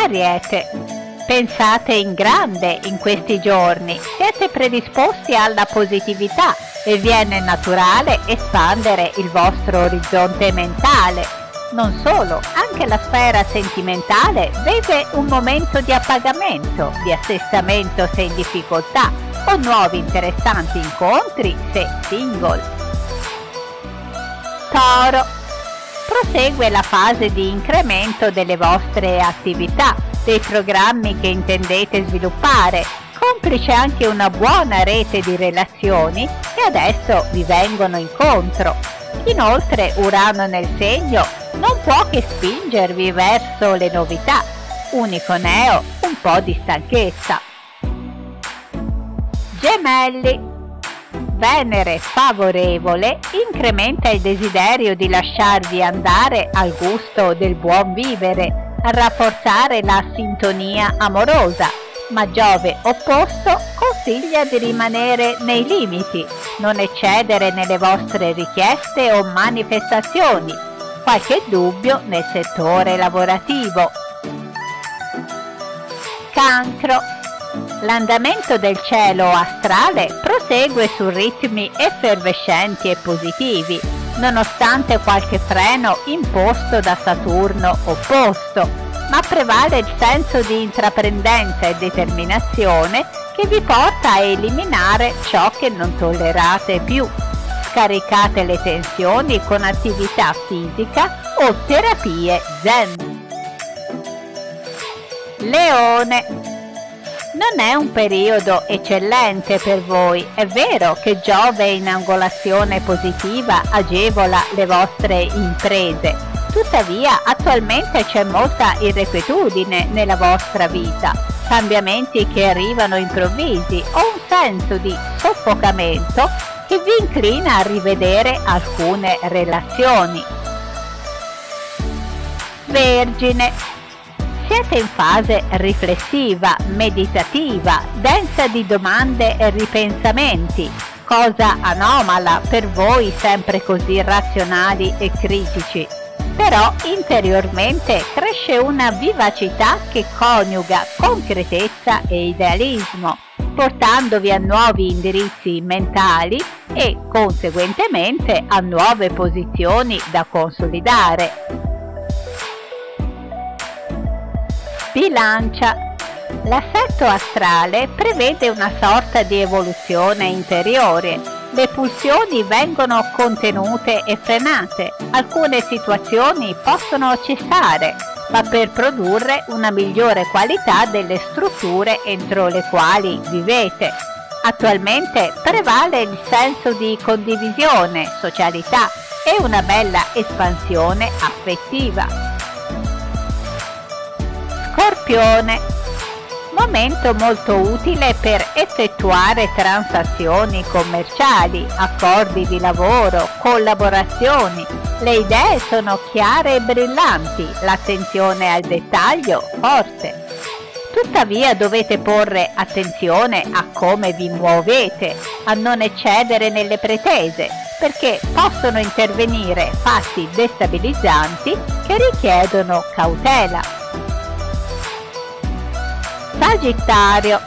Ariete, pensate in grande in questi giorni, siete predisposti alla positività e viene naturale espandere il vostro orizzonte mentale. Non solo, anche la sfera sentimentale vede un momento di appagamento, di assestamento se in difficoltà o nuovi interessanti incontri se single. Toro. Prosegue la fase di incremento delle vostre attività, dei programmi che intendete sviluppare, complice anche una buona rete di relazioni che adesso vi vengono incontro. Inoltre Urano nel segno non può che spingervi verso le novità, unico neo un po' di stanchezza. Gemelli Venere favorevole incrementa il desiderio di lasciarvi andare al gusto del buon vivere, rafforzare la sintonia amorosa, ma Giove opposto consiglia di rimanere nei limiti, non eccedere nelle vostre richieste o manifestazioni, qualche dubbio nel settore lavorativo. Cancro L'andamento del cielo astrale prosegue su ritmi effervescenti e positivi, nonostante qualche freno imposto da Saturno opposto, ma prevale il senso di intraprendenza e determinazione che vi porta a eliminare ciò che non tollerate più. Scaricate le tensioni con attività fisica o terapie zen. Leone non è un periodo eccellente per voi. È vero che Giove in angolazione positiva agevola le vostre imprese, tuttavia attualmente c'è molta irrequietudine nella vostra vita, cambiamenti che arrivano improvvisi o un senso di soffocamento che vi inclina a rivedere alcune relazioni. Vergine siete in fase riflessiva, meditativa, densa di domande e ripensamenti, cosa anomala per voi sempre così razionali e critici. Però interiormente cresce una vivacità che coniuga concretezza e idealismo, portandovi a nuovi indirizzi mentali e conseguentemente a nuove posizioni da consolidare. Bilancia. L'assetto astrale prevede una sorta di evoluzione interiore. Le pulsioni vengono contenute e frenate. Alcune situazioni possono cessare, ma per produrre una migliore qualità delle strutture entro le quali vivete. Attualmente prevale il senso di condivisione, socialità e una bella espansione affettiva. Scorpione. Momento molto utile per effettuare transazioni commerciali, accordi di lavoro, collaborazioni. Le idee sono chiare e brillanti, l'attenzione al dettaglio forte. Tuttavia dovete porre attenzione a come vi muovete, a non eccedere nelle pretese, perché possono intervenire fatti destabilizzanti che richiedono cautela. Sagittario.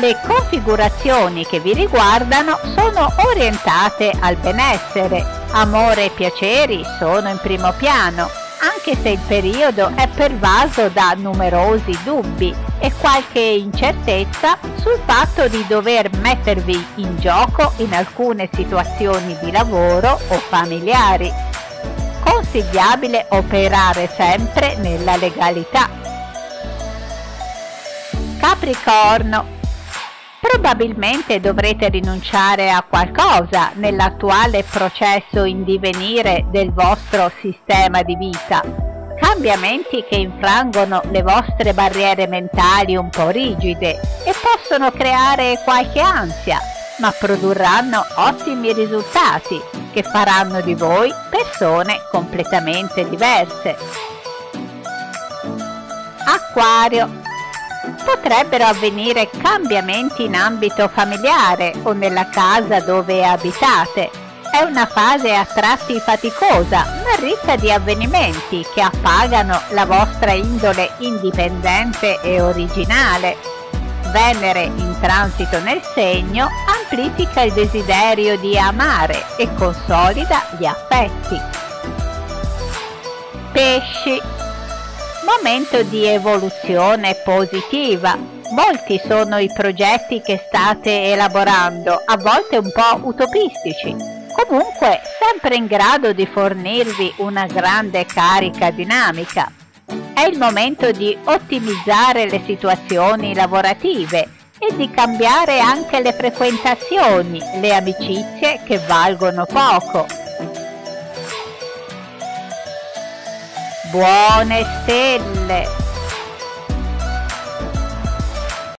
Le configurazioni che vi riguardano sono orientate al benessere. Amore e piaceri sono in primo piano, anche se il periodo è pervaso da numerosi dubbi e qualche incertezza sul fatto di dover mettervi in gioco in alcune situazioni di lavoro o familiari. Consigliabile operare sempre nella legalità. Capricorno. Probabilmente dovrete rinunciare a qualcosa nell'attuale processo in divenire del vostro sistema di vita. Cambiamenti che infrangono le vostre barriere mentali un po' rigide e possono creare qualche ansia, ma produrranno ottimi risultati che faranno di voi persone completamente diverse. Acquario potrebbero avvenire cambiamenti in ambito familiare o nella casa dove abitate. è una fase a tratti faticosa, ma ricca di avvenimenti che appagano la vostra indole indipendente e originale. Venere in transito nel segno amplifica il desiderio di amare e consolida gli affetti. Pesci. Momento di evoluzione positiva. Molti sono i progetti che state elaborando, a volte un po' utopistici, comunque sempre in grado di fornirvi una grande carica dinamica. È il momento di ottimizzare le situazioni lavorative e di cambiare anche le frequentazioni, le amicizie che valgono poco. Buone stelle!